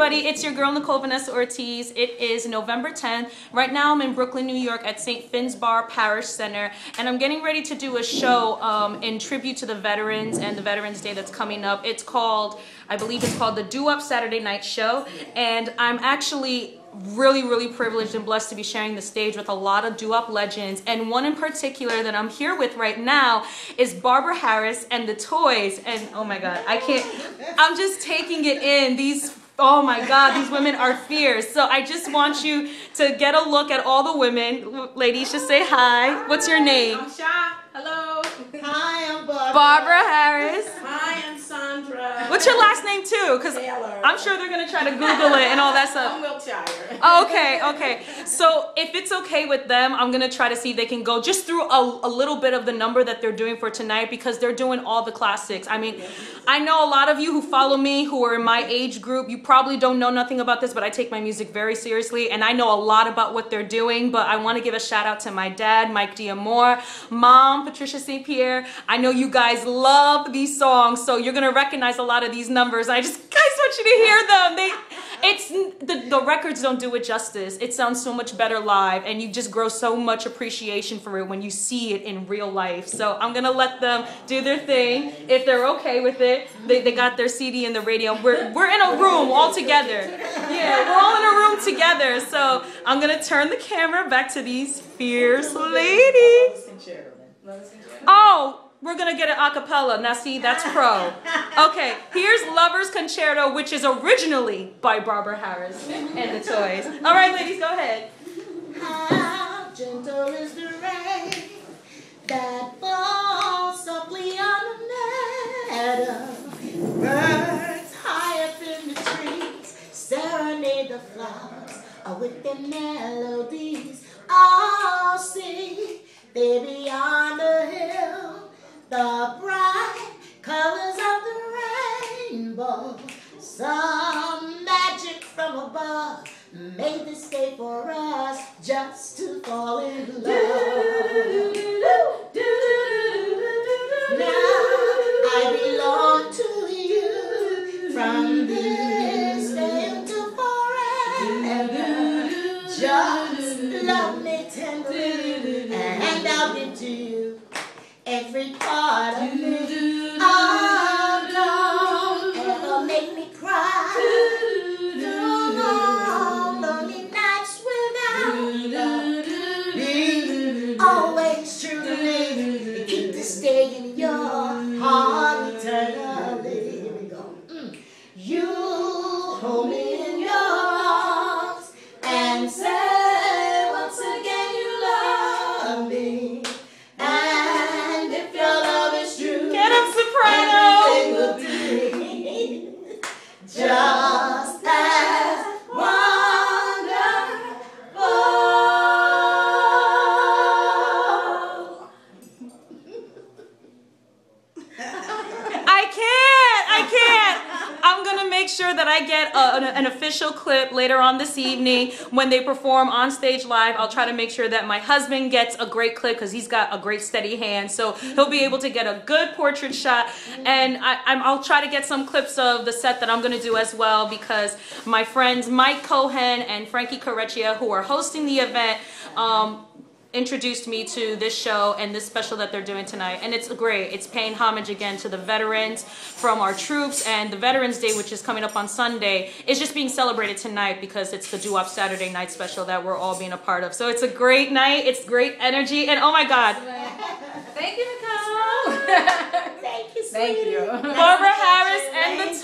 everybody. It's your girl Nicole Vanessa Ortiz. It is November 10th. Right now, I'm in Brooklyn, New York at St. Finbar's Parish Center, and I'm getting ready to do a show um, in tribute to the veterans and the Veterans Day that's coming up. It's called, I believe it's called the Doo-Wop Saturday Night Show, and I'm actually really, really privileged and blessed to be sharing the stage with a lot of doo-wop legends. And one in particular that I'm here with right now is Barbara Harris and the Toys. And oh my God, I can't, I'm just taking it in. These Oh my God, these women are fierce. So I just want you to get a look at all the women. Ladies, just say hi. What's your name? I'm Sha. Hello. Hi, I'm Barbara. Barbara Harris. Hi, I'm Sandra. What's your last name too? Because I'm sure they're gonna try to Google it and all that stuff. I'm Wiltshire. Oh, okay, okay. So if it's okay with them, I'm gonna try to see if they can go just through a, a little bit of the number that they're doing for tonight because they're doing all the classics. I mean, I know a lot of you who follow me who are in my age group, you probably don't know nothing about this, but I take my music very seriously and I know a lot about what they're doing. But I want to give a shout out to my dad, Mike Diamore, mom, Patricia St. Pierre. I know you guys love these songs, so you're gonna recognize a lot of these numbers. I just guys want you to hear them. They it's the, the records don't do it justice. It sounds so much better live and you just grow so much appreciation for it when you see it in real life. So I'm gonna let them do their thing. If they're okay with it, they, they got their CD in the radio. We're, we're in a room all together. Yeah, we're all in a room together. So I'm gonna turn the camera back to these fierce ladies. Oh, we're gonna get an acapella. Now see, that's pro. Okay, here's Lover's Concerto, which is originally by Barbara Harris and the Toys. All right, ladies, go ahead. How gentle is the rain that falls softly on the meadow. Birds high up in the trees serenade the flowers oh, with their melodies. All see they beyond the hill the bright colors of the rainbow. Some magic from above made this day for us just to fall in love. Now I belong to you from this day to forever. Just love me tenderly and I'll give to you every part of me. Ah. That I get a, an, an official clip later on this evening when they perform on stage live. I'll try to make sure that my husband gets a great clip because he's got a great steady hand, so he'll be able to get a good portrait shot. And I, I'm, I'll try to get some clips of the set that I'm gonna do as well because my friends Mike Cohen and Frankie Correcchia, who are hosting the event. Um, introduced me to this show and this special that they're doing tonight. And it's great. It's paying homage again to the veterans from our troops and the veterans day which is coming up on sunday is just being celebrated tonight because it's the doo-wop saturday night special that we're all being a part of. So it's a great night. It's great energy. And oh my god. Thank you, Nicole. Thank you, Thank sweetie. you. barbara harris and the toys